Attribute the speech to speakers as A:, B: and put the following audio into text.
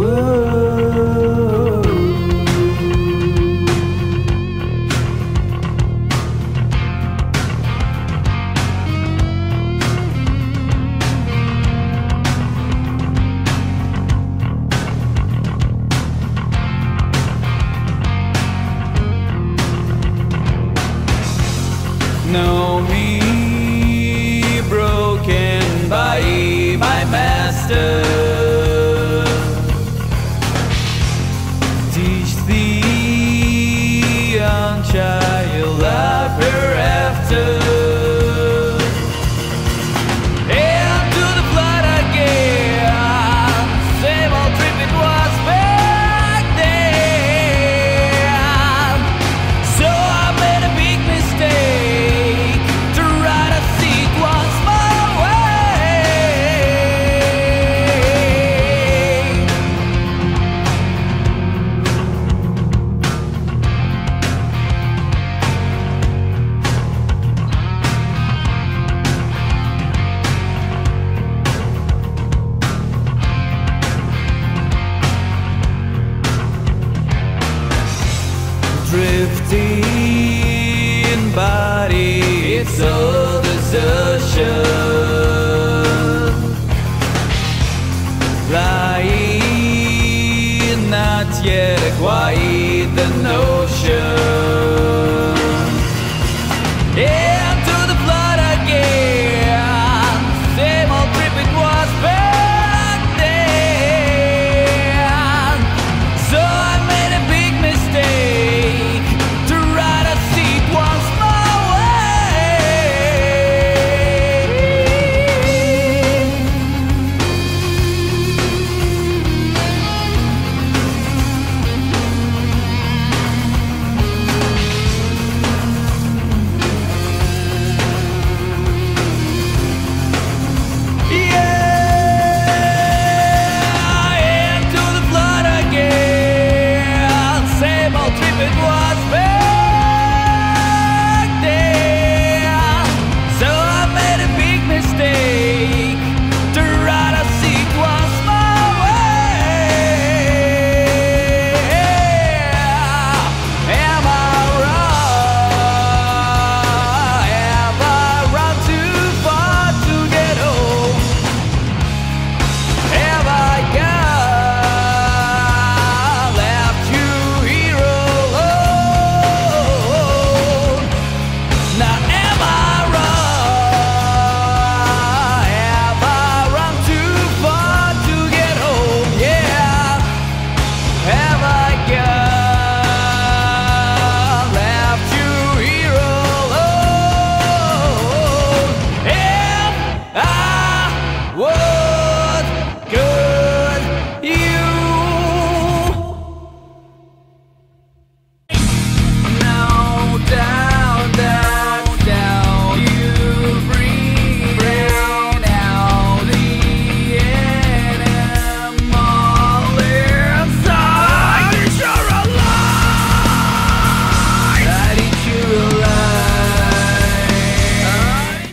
A: No, me broken by my master. Thee, empty in body, it's all desertion. Lying, not yet quite the notion.